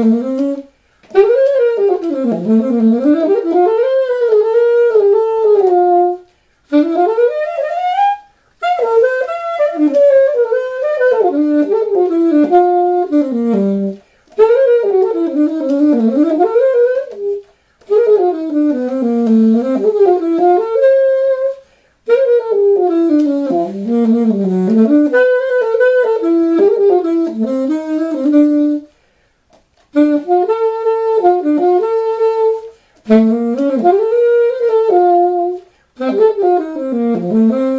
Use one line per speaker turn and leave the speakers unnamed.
Mm-hmm. Mm-hmm.